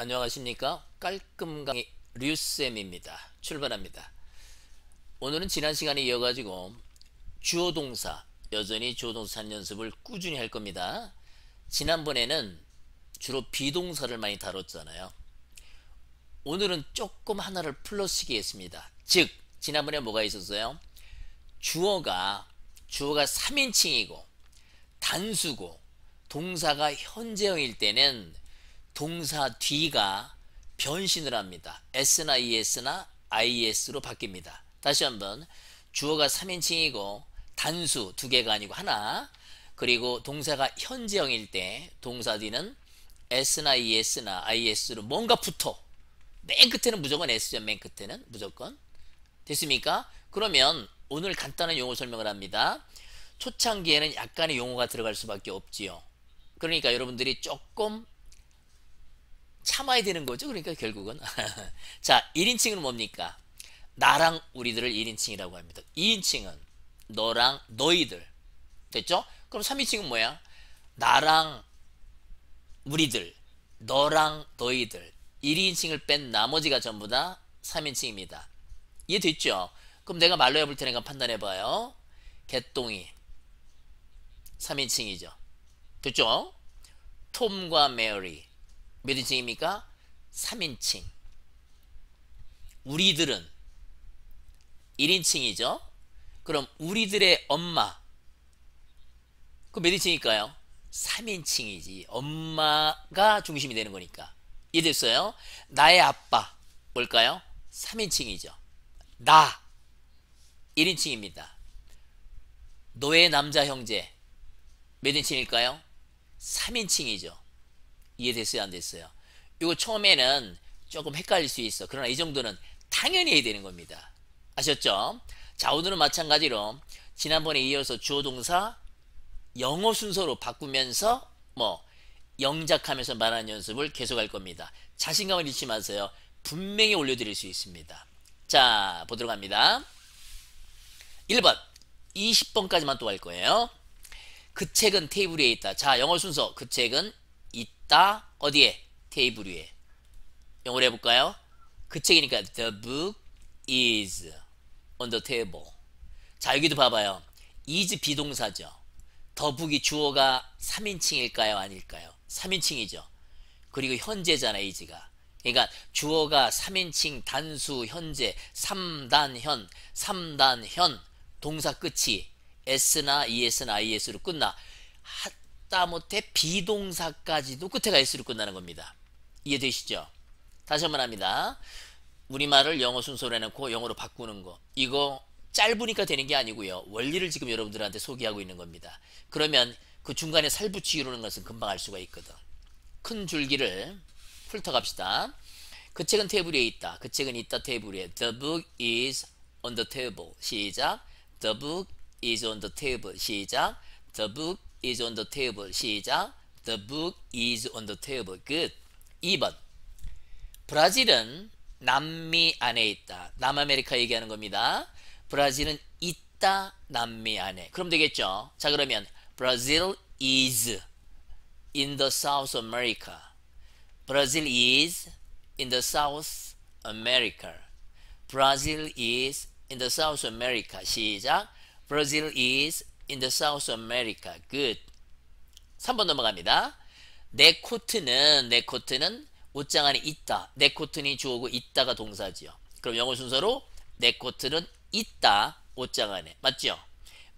안녕하십니까? 깔끔 강의 류쌤입니다. 출발합니다. 오늘은 지난 시간에 이어가지고 주어 동사 여전히 주어 동사 연습을 꾸준히 할 겁니다. 지난번에는 주로 비동사를 많이 다뤘잖아요. 오늘은 조금 하나를 플러스기 했습니다. 즉 지난번에 뭐가 있었어요? 주어가 주어가 3인칭이고 단수고 동사가 현재형일 때는 동사 뒤가 변신을 합니다. s나 es나 is로 바뀝니다. 다시 한번 주어가 3인칭이고 단수 두 개가 아니고 하나 그리고 동사가 현재형일 때 동사 뒤는 s나 es나 is로 뭔가 붙어 맨 끝에는 무조건 s죠. 맨 끝에는 무조건 됐습니까? 그러면 오늘 간단한 용어 설명을 합니다. 초창기에는 약간의 용어가 들어갈 수밖에 없지요. 그러니까 여러분들이 조금 참아야 되는 거죠. 그러니까 결국은 자 1인칭은 뭡니까? 나랑 우리들을 1인칭이라고 합니다. 2인칭은 너랑 너희들 됐죠? 그럼 3인칭은 뭐야? 나랑 우리들 너랑 너희들 1인칭을 뺀 나머지가 전부 다 3인칭입니다. 이해됐죠? 그럼 내가 말로 해볼 테니까 판단해봐요. 개똥이 3인칭이죠. 됐죠? 톰과 메리 몇 인칭입니까? 3인칭 우리들은 1인칭이죠 그럼 우리들의 엄마 그 몇 인칭일까요? 3인칭이지 엄마가 중심이 되는 거니까 이해됐어요? 나의 아빠 뭘까요? 3인칭이죠 나 1인칭입니다 너의 남자 형제 몇 인칭일까요? 3인칭이죠 이해됐어요? 안 됐어요? 이거 처음에는 조금 헷갈릴 수 있어. 그러나 이 정도는 당연히 해야 되는 겁니다. 아셨죠? 자 오늘은 마찬가지로 지난번에 이어서 주어 동사 영어 순서로 바꾸면서 뭐 영작하면서 말하는 연습을 계속할 겁니다. 자신감을 잃지 마세요. 분명히 올려드릴 수 있습니다. 자 보도록 합니다. 1번 20번까지만 또 할 거예요. 그 책은 테이블 위에 있다. 자 영어 순서. 그 책은 있다. 어디에? 테이블 위에. 영어로 해볼까요? 그 책이니까 the book is on the table. 자 여기도 봐봐요. is 비동사죠. 더 북이 주어가 3인칭일까요? 아닐까요? 3인칭이죠. 그리고 현재잖아 is가. 그러니까 주어가 3인칭 단수 현재 3단현 3단현 동사 끝이 s나 es나 is로 끝나 하다못해 비동사까지도 끝에가 s로 끝나는 겁니다. 이해되시죠? 다시 한 번 합니다. 우리말을 영어 순서로 해놓고 영어로 바꾸는 거 이거 짧으니까 되는 게 아니고요. 원리를 지금 여러분들한테 소개하고 있는 겁니다. 그러면 그 중간에 살붙이기로는 것은 금방 알 수가 있거든. 큰 줄기를 훑어갑시다. 그 책은 테이블 위에 있다. 그 책은 있다 테이블 위에. The book is on the table. 시작. The book is on the table. 시작. The book is on the table. 시작. The book is on the table. Good. 2번. 브라질은 남미 안에 있다. 남아메리카 얘기하는 겁니다. 브라질은 있다 남미 안에. 그럼 되겠죠. 자 그러면 Brazil is in the South America. Brazil is in the South America. Brazil is in the South America. 시작. Brazil is in the South America. Good. 3번 넘어갑니다. 내 코트는 내 코트는 옷장 안에 있다. 내 코트는 주어고 있다가 동사지요. 그럼 영어 순서로 내 코트는 있다. 옷장 안에. 맞죠?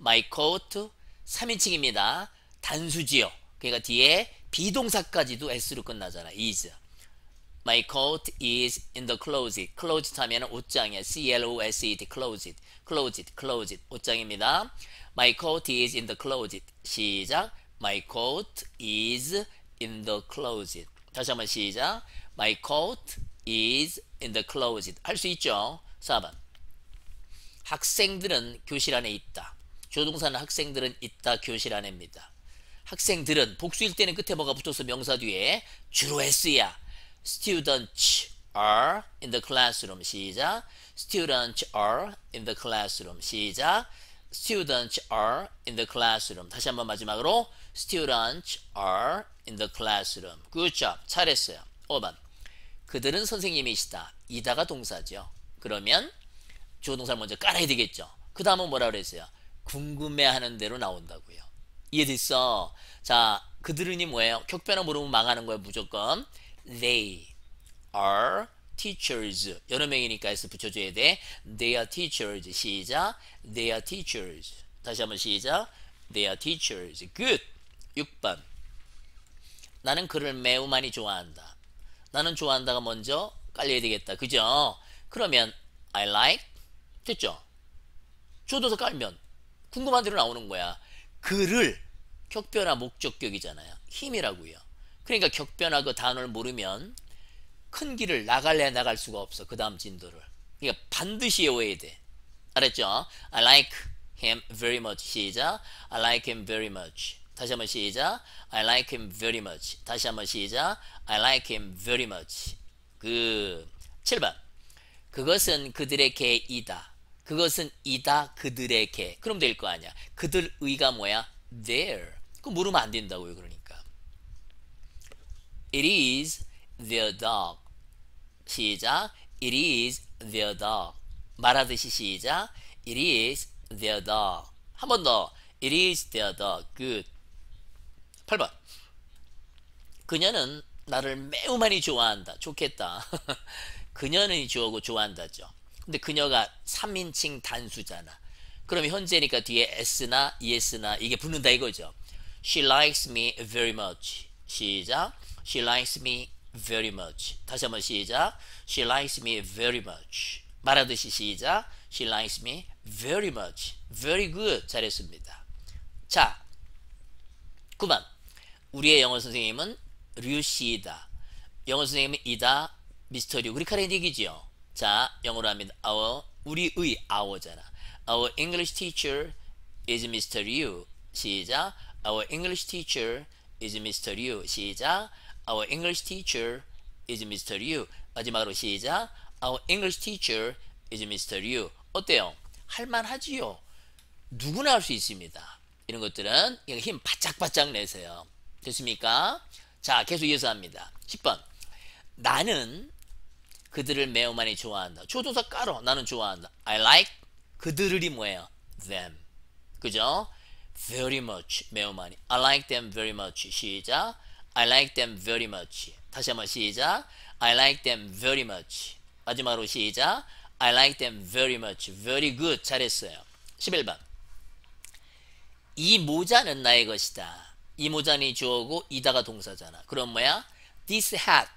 My coat 3인칭입니다. 단수지요. 그러니까 뒤에 비동사까지도 s로 끝나잖아. is. My coat is in the closet. closet 하면 옷장이야. C-L-O-S-E-T. closet. closet. closet. 옷장입니다. My coat is in the closet. 시작. My coat is in the closet. 다시 한번 시작. My coat is in the closet. 할 수 있죠? 4번. 학생들은 교실 안에 있다. 조동사는 학생들은 있다 교실 안에입니다. 학생들은 복수일 때는 끝에 뭐가 붙어서 명사 뒤에 주로 s야. Students are in the classroom. 시작. Students are in the classroom. 시작. Students are in the classroom. 다시 한번 마지막으로 Students are in the classroom. Good job. 잘했어요. 5번. 그들은 선생님이시다. 이다가 동사죠. 그러면 주어 동사를 먼저 깔아야 되겠죠. 그 다음은 뭐라 그랬어요? 궁금해하는 대로 나온다고요. 이해됐어? 자, 그들은이 뭐예요? 격변화 물으면 망하는 거예요. 무조건. They are teachers. 여러 명이니까 S 붙여줘야 돼. They are teachers. 시작. They are teachers. 다시 한번 시작. They are teachers. Good. 6번. 나는 그를 매우 많이 좋아한다. 나는 좋아한다가 먼저 깔려야 되겠다. 그죠? 그러면 I like 됐죠? 줘둬서 깔면 궁금한 대로 나오는 거야. 그를 격변화 목적격이잖아요. 힘이라고요. 그러니까 격변화 그 단어를 모르면 큰 길을 나갈래 나갈 수가 없어. 그 다음 진도를. 그러니까 반드시 외워야 돼. 알았죠? I like him very much. 시작. I like him very much. 다시 한번 시작. I like him very much. 다시 한번 시작. I like him very much. 그 7번. 그것은 그들의 개이다. 그것은 이다 그들의 개. 그럼 될 거 아니야. 그들의가 뭐야? Their. 그 물으면 안 된다고요. 그러니까. It is their dog. 시작. It is their dog. 말하듯이 시작. It is their dog. 한 번 더. It is their dog. Good. 8번. 그녀는 나를 매우 많이 좋아한다. 좋겠다. 그녀는 주어고 좋아한다죠. 근데 그녀가 3인칭 단수잖아. 그럼 현재니까 뒤에 s나 es나 이게 붙는다 이거죠. She likes me very much. 시작. She likes me very much. 다시 한번 시작. She likes me very much. 말하듯이 시작. She likes me very much. Very good. 잘했습니다. 자, 9번. 우리의 영어 선생님은 류씨이다. 영어 선생님은 이다. 미스터 류. 우리 카렌 얘기지요. 자, 영어로 합니다. Our, 우리의 our잖아. Our English teacher is Mr. Liu. 시작. Our English teacher is Mr. Liu. 시작. Our English teacher is Mr. Liu. 마지막으로 시작. Our English teacher is Mr. Liu. 어때요? 할만하지요. 누구나 할 수 있습니다. 이런 것들은 힘 바짝바짝 내세요. 됐습니까? 자, 계속 이어서 합니다. 10번. 나는 그들을 매우 많이 좋아한다. 조동사 깔어. 나는 좋아한다. I like 그들이 뭐예요? them. 그죠? very much 매우 많이. I like them very much. 시작. I like them very much. 다시 한번 시작. I like them very much. 마지막으로 시작. I like them very much. very good. 잘했어요. 11번. 이 모자는 나의 것이다. 이 모자는 주어고 이다가 동사잖아. 그럼 뭐야? This hat.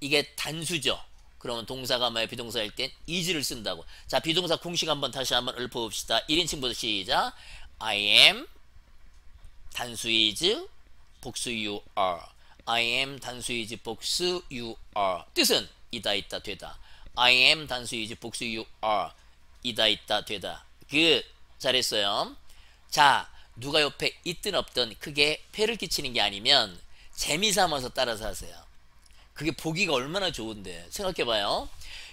이게 단수죠. 그러면 동사가 뭐야? 비동사일 땐 is를 쓴다고. 자, 비동사 공식 한번 다시 한번 읊어봅시다. 1인칭부터 시작. I am 단수 is 복수 you are. I am 단수 is 복수 you are. 뜻은 이다 있다 되다. I am 단수 is 복수 you are. 이다 있다 되다. 그 잘했어요. 자, 누가 옆에 있든 없든 크게 폐를 끼치는 게 아니면 재미삼아서 따라서 하세요. 그게 보기가 얼마나 좋은데 생각해봐요.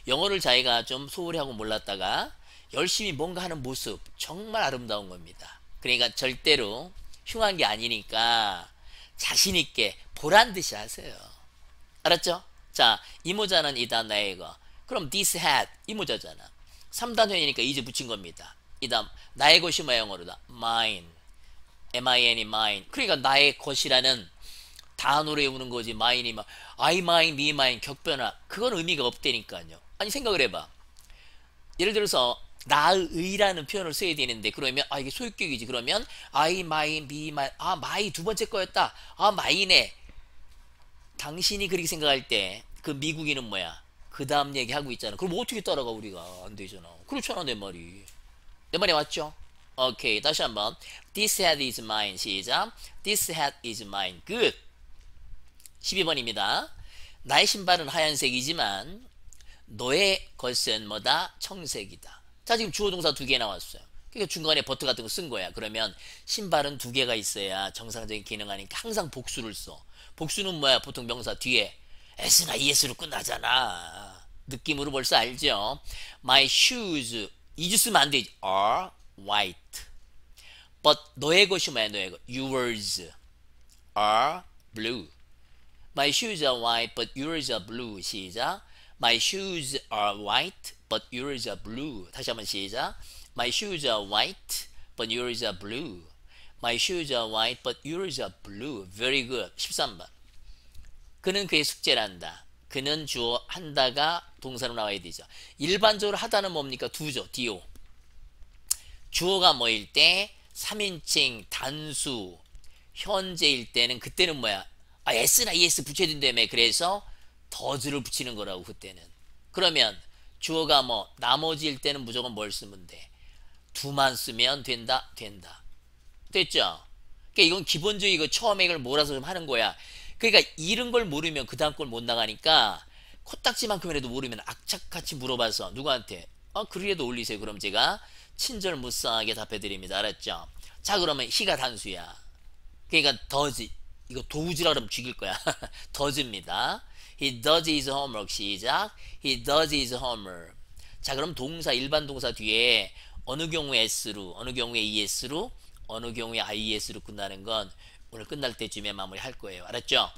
영어를 자기가 좀 소홀히 하고 몰랐다가 열심히 뭔가 하는 모습 정말 아름다운 겁니다. 그러니까 절대로 흉한 게 아니니까 자신 있게 보란 듯이 하세요. 알았죠? 자, 이 모자는 이다 나의 거. 그럼 this hat 이 모자잖아. 3단회니까 이제 붙인 겁니다. 이 다음 나의 것이 뭐 영어로다? mine. M-I-N이 mine. 그러니까 나의 것이라는 단어로 외우는 거지. mine이 막 I mine, me mine 격변화. 그건 의미가 없다니까요. 아니 생각을 해봐. 예를 들어서 나의라는 표현을 써야 되는데 그러면 아 이게 소유격이지 그러면 I mine, me mine 아 my 두 번째 거였다. 아 mine네. 당신이 그렇게 생각할 때 그 미국인은 뭐야? 그 다음 얘기 하고 있잖아. 그럼 어떻게 따라가 우리가 안 되잖아. 그렇잖아 내 말이. 내 말이 맞죠? 오케이 다시 한번 This hat is mine 시작 This hat is mine good 12번입니다 나의 신발은 하얀색이지만 너의 것은 뭐다 청색이다 자 지금 주어 동사 두 개 나왔어요 그러니까 중간에 버트 같은 거 쓴 거야 그러면 신발은 두 개가 있어야 정상적인 기능하니까 항상 복수를 써 복수는 뭐야 보통 명사 뒤에 s나 es로 끝나잖아 느낌으로 벌써 알죠 My shoes 이주 쓰면 안 되지 are white. But 너의 것이 뭐야 너의 것? Yours are blue. My shoes are white but yours are blue. 시작. My shoes are white but yours are blue. 다시 한번 시작. My shoes are white but yours are blue. My shoes are white but yours are blue. Very good. 13번. 그는 그의 숙제를 한다. 그는 주어 한다가 동사로 나와야 되죠. 일반적으로 하다는 뭡니까? 두죠. do. 주어가 뭐일 때 3인칭 단수 현재일 때는 그때는 뭐야? 아 s나 es 붙여야 된다며. 그래서 더즈를 붙이는 거라고 그때는. 그러면 주어가 뭐 나머지일 때는 무조건 뭘 쓰면 돼? 두만 쓰면 된다. 된다. 됐죠? 그러니까 이건 기본적인 이거 처음에 이걸 몰아서 좀 하는 거야. 그러니까 이런 걸 모르면 그 다음 걸 못 나가니까 코딱지만큼이라도 모르면 악착같이 물어봐서 누구한테 어 그래도 올리세요. 그럼 제가 친절 무쌍하게 답해드립니다. 알았죠? 자 그러면 희가 단수야. 그러니까 does 이거 도우지라 그러면 죽일 거야. does입니다. He does his homework 시작. He does his homework. 자 그럼 동사 일반 동사 뒤에 어느 경우에 s로 어느 경우에 es로 어느 경우에 ies로 끝나는 건 오늘 끝날 때쯤에 마무리 할 거예요. 알았죠?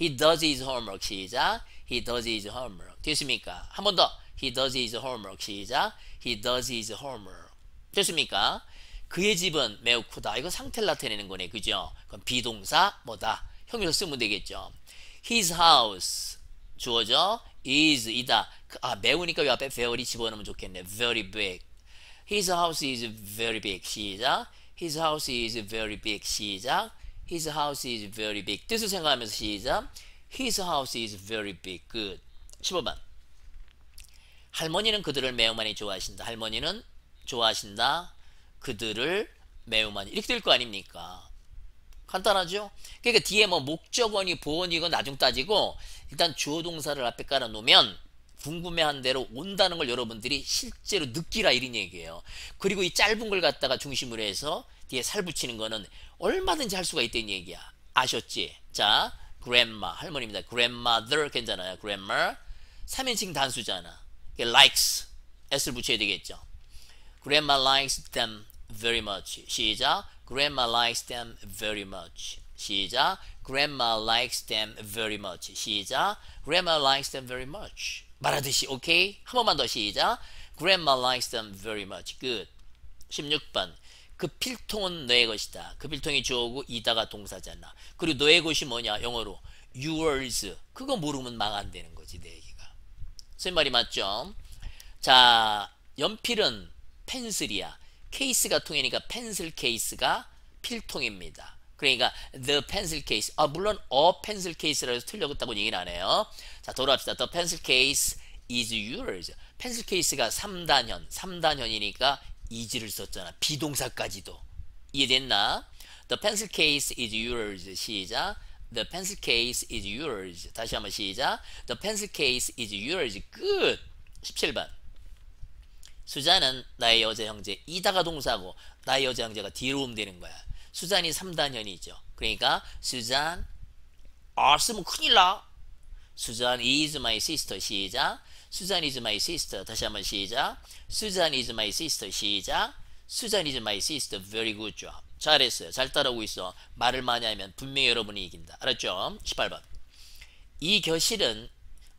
He does his homework 시작. He does his homework. 됐습니까? 한 번 더. He does his homework 시작. He does his homework. 됐습니까? 그의 집은 매우 크다. 이거 상태를 나타내는 거네. 그죠? 그럼 비동사 뭐다. 형용사 쓰면 되겠죠. His house 주어져 is 이다. 아 매우니까 이 앞에 very이 집어넣으면 좋겠네. very big. His house is very big. 시작. His house is very big. 시작. His house is very big. 뜻을 생각하면서 시작. His house is very big. Good. 15번. 할머니는 그들을 매우 많이 좋아하신다. 할머니는 좋아하신다. 그들을 매우 많이. 이렇게 될 거 아닙니까? 간단하죠? 그러니까 뒤에 뭐 목적어니 보어니 이건 나중 따지고 일단 주어 동사를 앞에 깔아 놓으면 궁금해한 대로 온다는 걸 여러분들이 실제로 느끼라 이런 얘기예요. 그리고 이 짧은 걸 갖다가 중심으로 해서 뒤에 살 붙이는 거는 얼마든지 할 수가 있다는 얘기야. 아셨지? 자, grandma 할머니입니다. grandmother 괜찮아요. grandma 3인칭 단수잖아. likes s를 붙여야 되겠죠. grandma likes them very much. 시작. Grandma likes them very much. 시작. grandma likes them very much. 시작. grandma likes them very much. 말하듯이 오케이? 한 번만 더 시작. grandma likes them very much. good. 16번. 그 필통은 너의 것이다. 그 필통이 주어고 이다가 동사잖아. 그리고 너의 것이 뭐냐? 영어로 yours. 그거 모르면 망한다는 거지 내 얘기가. 무슨 말이 맞죠? 자 연필은 pencil이야. case가 통이니까 pencil case가 필통입니다. 그러니까 the pencil case. 아 물론 a pencil case라고 해서 틀렸다고 얘기는 안 해요. 자 돌아갑시다. the pencil case is yours. pencil case가 3단현. 3단현이니까 is를 썼잖아. be동사까지도. 이해됐나? The pencil case is yours. 시작. The pencil case is yours. 다시 한번 시작. The pencil case is yours. Good. 17번. 수잔은 나의 여자 형제. 이다가 동사고 나의 여자 형제가 뒤로 오면 되는 거야. 수잔이 3단현이죠. 그러니까 수잔 R 쓰면 큰일 나. 수잔 is my sister. 시작. 수잔 is my sister. 다시 한번 시작. 수잔 is my sister. 시작. 수잔 is my sister. Very good job. 잘했어요. 잘 따라오고 있어. 말을 많이 하면 분명히 여러분이 이긴다. 알았죠? 18번. 이 겨실은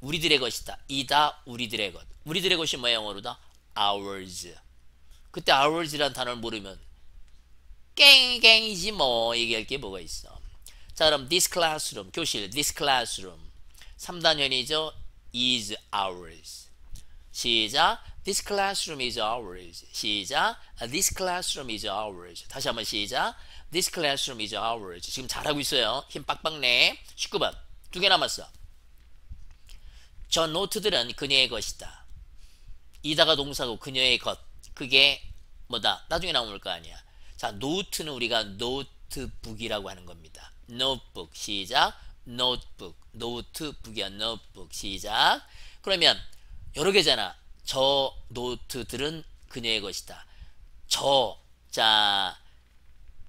우리들의 것이다. 이다 우리들의 것. 우리들의 것이 뭐야 영어로다? Ours. 그때 ours라는 단어를 모르면 깽깽이지 뭐 얘기할 게 뭐가 있어. 자 그럼 this classroom 교실 this classroom 3단현이죠. is ours. 시작. This classroom is ours. 시작. This classroom is ours. 다시 한번 시작. This classroom is ours. 지금 잘하고 있어요. 힘 빡빡 내. 19번. 두 개 남았어. 저 노트들은 그녀의 것이다. 이다가 동사고 그녀의 것. 그게 뭐다? 나중에 나올 거 아니야. 자, 노트는 우리가 notebook이라고 하는 겁니다. 노트북. 시작. notebook. notebook이야. notebook. 시작. 그러면 여러 개잖아. 저 노트들은 그녀의 것이다. 저, 자,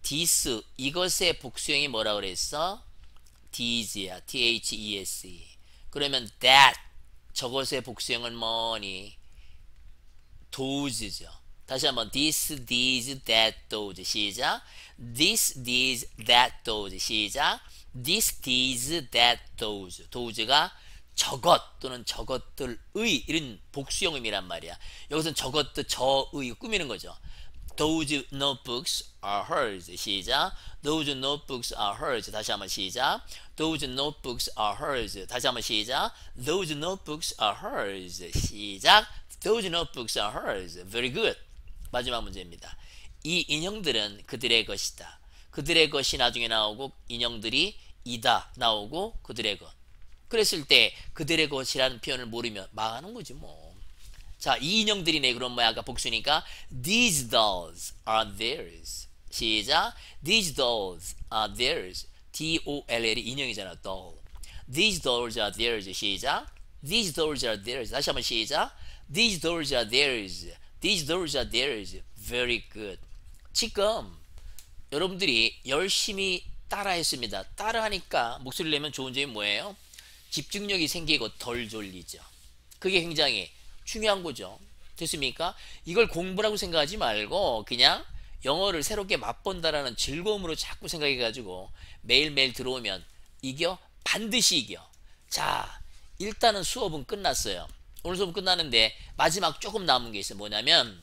this, 이것의 복수형이 뭐라 그랬어? these야. t-h-e-s-e. 그러면 that, 저것의 복수형은 뭐니? Those죠. 다시 한번 this, these, that, those 시작. this, these, that, those 시작. this, these, that, those. those가 저것 또는 저것들의 이런 복수형 의미란 말이야. 여기서는 저것들 저의 꾸미는 거죠. Those notebooks are hers. 시작. Those notebooks are hers. 다시 한번 시작. Those notebooks are hers. 다시 한번 시작. Those notebooks are hers. 시작. Those notebooks are hers. Very good. 마지막 문제입니다. 이 인형들은 그들의 것이다. 그들의 것이 나중에 나오고 인형들이 이다 나오고 그들의 것. 그랬을 때 그들의 것이라는 표현을 모르면 망하는 거지 뭐. 자, 이 인형들이네. 그럼 뭐야? 아까 복수니까 these dolls are theirs. 시작. These dolls are theirs. D-O-L-L이 인형이잖아. doll. These dolls are theirs. 시작. These dolls are theirs. 다시 한번 시작. These dolls are theirs. These dolls are theirs. Very good. 지금 여러분들이 열심히 따라했습니다. 따라하니까 목소리를 내면 좋은 점이 뭐예요? 집중력이 생기고 덜 졸리죠. 그게 굉장히 중요한 거죠. 됐습니까? 이걸 공부라고 생각하지 말고 그냥 영어를 새롭게 맛본다라는 즐거움으로 자꾸 생각해가지고 매일매일 들어오면 이겨? 반드시 이겨. 자, 일단은 수업은 끝났어요. 오늘 수업 끝나는데 마지막 조금 남은 게 있어요. 뭐냐면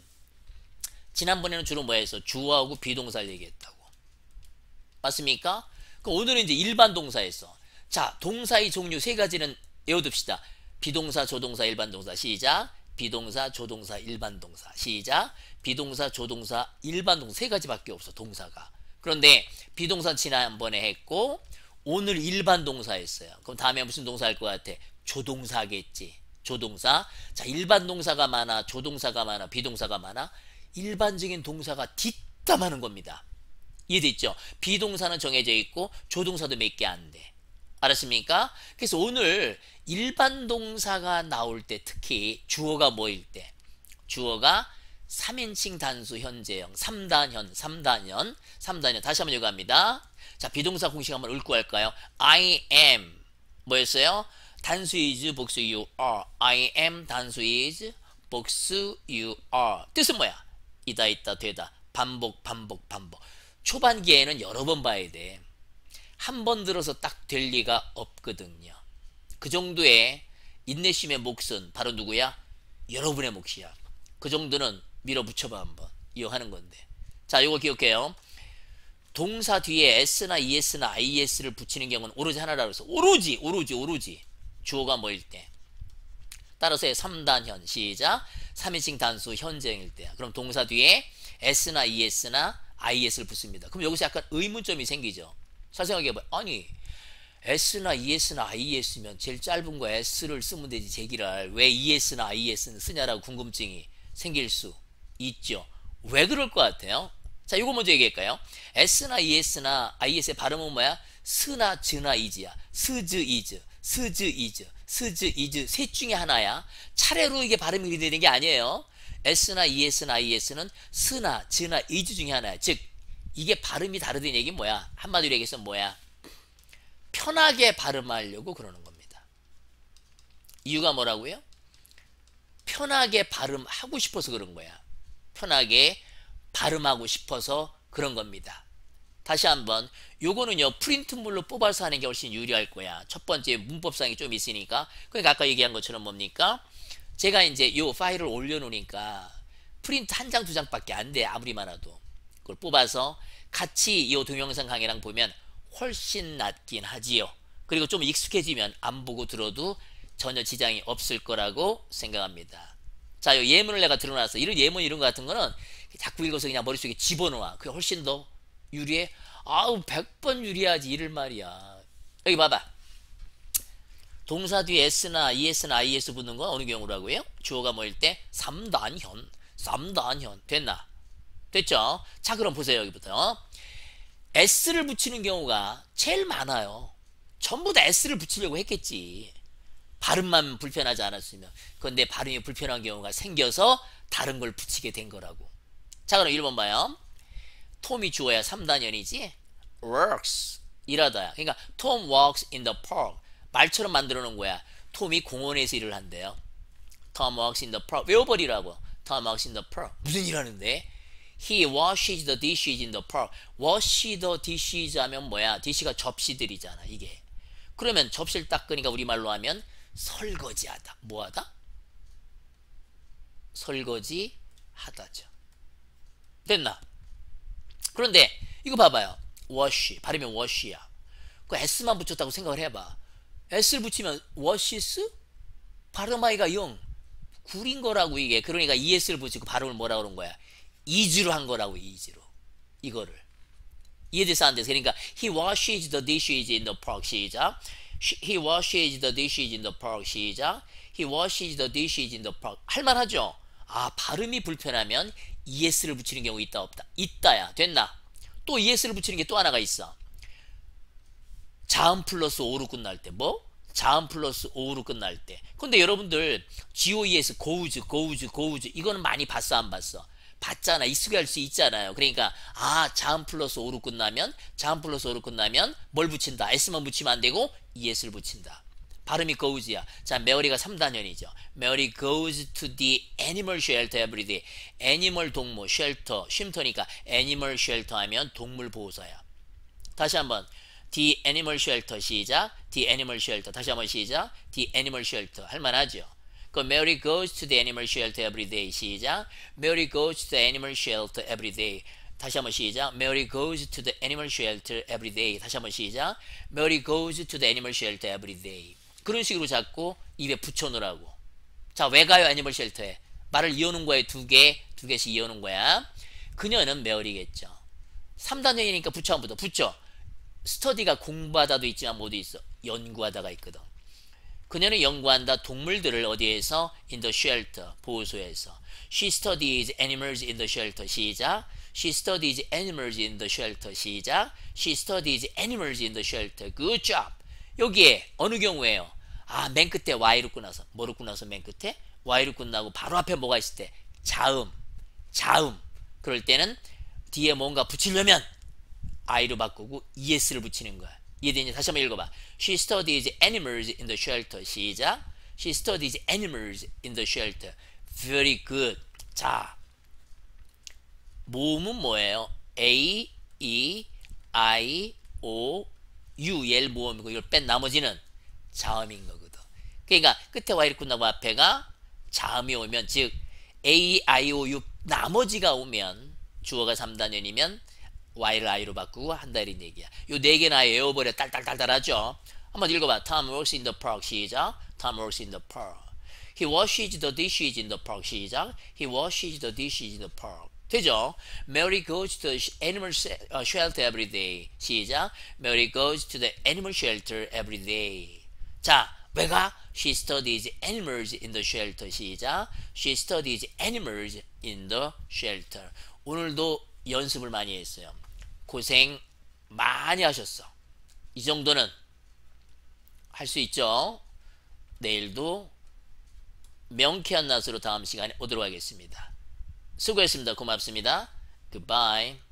지난번에는 주로 뭐 했어? 주어하고 비동사를 얘기했다고. 맞습니까? 그 오늘은 이제 일반 동사였어. 자, 동사의 종류 세 가지는 외워둡시다. be동사, 조동사, 일반 동사. 시작. be동사, 조동사, 일반 동사. 시작. be동사, 조동사, 일반 동사 세 가지밖에 없어. 동사가. 그런데 be동사 지난번에 했고 오늘 일반 동사 했어요. 그럼 다음에 무슨 동사 할 것 같아? 조동사겠지. 조동사. 자, 일반 동사가 많아, 조동사가 많아, be동사가 많아. 일반적인 동사가 뒷담하는 겁니다. 이해됐죠? 비동사는 정해져 있고 조동사도 몇 개 안 돼. 알았습니까? 그래서 오늘 일반 동사가 나올 때 특히 주어가 뭐일 때 주어가 3인칭 단수 현재형 3단현 3단현 3단현 다시 한번 요구합니다. 자 비동사 공식 한번 읽고 할까요? I am 뭐였어요? 단수 is 복수 you are I am 단수 is 복수 you are 뜻은 뭐야? 이다 있다 되다 반복 반복 반복 초반기에는 여러 번 봐야 돼. 한 번 들어서 딱 될 리가 없거든요. 그 정도의 인내심의 몫은 바로 누구야? 여러분의 몫이야. 그 정도는 밀어붙여봐 한번. 이용하는 건데. 자, 이거 기억해요. 동사 뒤에 s나 es나 is를 붙이는 경우는 오로지 하나라고 해서 오로지 오로지 오로지 주어가 뭐일 때? 따라서 3단현 시작. 3인칭 단수 현재형일 때야. 그럼 동사 뒤에 s나 es나 ies를 붙습니다. 그럼 여기서 약간 의문점이 생기죠. 잘 생각해봐 아니 s나 es나 ies면 제일 짧은 거 s를 쓰면 되지 제기를 왜 es나 ies는 쓰냐라고 궁금증이 생길 수 있죠. 왜 그럴 것 같아요? 자, 이거 먼저 얘기할까요? S나 ES나 IES의 발음은 뭐야? 스나 즈나 이즈야. 스즈 이즈, 스즈 이즈, 스즈 이즈 셋 중에 하나야. 차례로 이게 발음이 되는 게 아니에요. S나 ES나 IS는 스나 즈나 이즈 중에 하나야. 즉 이게 발음이 다르다는 얘기 뭐야? 한마디로 얘기해서 뭐야? 편하게 발음하려고 그러는 겁니다. 이유가 뭐라고요? 편하게 발음하고 싶어서 그런 거야. 편하게 발음하고 싶어서 그런 겁니다. 다시 한번 요거는요 프린트물로 뽑아서 하는 게 훨씬 유리할 거야. 첫 번째 문법상이 좀 있으니까 그러니까 아까 얘기한 것처럼 뭡니까? 제가 이제 요 파일을 올려놓으니까 프린트 한 장 두 장밖에 안 돼 아무리 많아도 그걸 뽑아서 같이 이 동영상 강의랑 보면 훨씬 낫긴 하지요. 그리고 좀 익숙해지면 안 보고 들어도 전혀 지장이 없을 거라고 생각합니다. 자, 요 예문을 내가 들어놨어. 이런 예문 이런 거 같은 거는 자꾸 읽어서 그냥 머릿속에 집어넣어. 그게 훨씬 더 유리해. 아우 100번 유리하지 이를 말이야. 여기 봐봐. 동사 뒤에 s나 es나 is 붙는 건 어느 경우라고요? 주어가 뭐일 때? 3단현. 3단현. 됐나? 됐죠? 자 그럼 보세요 여기부터. s를 붙이는 경우가 제일 많아요. 전부 다 s를 붙이려고 했겠지. 발음만 불편하지 않았으면. 그런데 발음이 불편한 경우가 생겨서 다른 걸 붙이게 된 거라고. 자 그럼 1번 봐요. 톰이 주어야 3단연이지. works 일하다야. 그러니까 Tom walks in the park. 말처럼 만들어 놓은 거야. 톰이 공원에서 일을 한대요. Tom walks in the park. 외워버리라고. Tom walks in the park. 무슨 일 하는데? He washes the dishes in the park. wash the dishes 하면 뭐야? dish가 접시들이잖아, 이게. 그러면 접시를 닦으니까 우리말로 하면 설거지하다. 뭐하다? 설거지 하다죠. 됐나? 그런데 이거 봐봐요. wash 발음이 wash야. 그 s만 붙였다고 생각을 해봐. s를 붙이면 washes 발음하기가 0 구린 거라고 이게. 그러니까 es를 붙이고 발음을 뭐라 그런 거야? 이즈로 한 거라고 이즈로. 이거를. 이해돼서 안 돼서 그러니까 he washes the dishes in the park 시작. he washes the dishes in the park 시작. he washes the dishes in the park 할만하죠? 아 발음이 불편하면 es를 붙이는 경우 있다 없다? 있다야. 됐나? 또 es를 붙이는 게 또 하나가 있어. 자음 플러스 o로 끝날 때. 뭐? 자음 플러스 o로 끝날 때. 근데 여러분들 goes goes goes goes 이거는 많이 봤어 안 봤어? 봤잖아. 익숙할 수 있잖아요. 그러니까 아 자음 플러스 o로 끝나면 자음 플러스 o로 끝나면 뭘 붙인다? S만 붙이면 안 되고 es를 붙인다 발음이 goes야 자 메어리가 3단연이죠 메어리 goes to the animal shelter every day 애니멀 동물 shelter 쉼터니까 animal shelter 하면 동물 보호소야 다시 한번 The animal shelter 시작. The animal shelter 다시 한번 시작. The animal shelter 할 만하죠. 그 Mary goes to the animal shelter every day 시작. Mary goes to the animal shelter every day. 다시 한번 시작. Mary goes to the animal shelter every day. 다시 한번 시작. Mary goes to the animal shelter every day. 그런 식으로 자꾸 입에 붙여놓으라고. 자, 왜 가요 애니멀 쉘터에? 말을 이어놓은 거에 두 개, 두 개씩 이어놓은 거야. 그녀는 메어리겠죠. 3단연이니까 붙여 안 붙어? 붙여. 스터디가 공부하다도 있지만 모두 있어. 연구하다가 있거든. 그녀는 연구한다 동물들을 어디에서? in the shelter 보호소에서. She studies animals in the shelter 시작. She studies animals in the shelter 시작. She studies animals in the shelter. Good job. 여기에 어느 경우에요? 아, 맨 끝에 y로 끝나서 뭐로 끝나서 맨 끝에 y로 끝나고 바로 앞에 뭐가 있을 때 자음, 자음. 그럴 때는 뒤에 뭔가 붙이려면 i로 바꾸고 es를 붙이는 거야. 이해되니? 다시 한번 읽어봐. She studies animals in the shelter. 시작. She studies animals in the shelter. Very good. 자, 모음은 뭐예요? A, E, I, O, U, L 모음이고 이걸 뺀 나머지는 자음인 거거든. 그러니까 끝에 Y를 끝나고 앞에가 자음이 오면 즉 A, I, O, U 나머지가 오면 주어가 3단연이면 Y를 I로 바꾸고 한다 이런 얘기야. 요 네 개나 외워버려 딸딸딸딸하죠. 한번 읽어봐. Tom works in the park. 시작. Tom works in the park. He washes the dishes in the park. 시작. He washes the dishes in the park. 되죠? Mary goes to the animal shelter every day. 시작. Mary goes to the animal shelter every day. 자, 왜 가? She studies animals in the shelter. 시작. She studies animals in the shelter. 오늘도 연습을 많이 했어요. 고생 많이 하셨어. 이 정도는 할 수 있죠. 내일도 명쾌한 낯으로 다음 시간에 오도록 하겠습니다. 수고했습니다. 고맙습니다. Goodbye.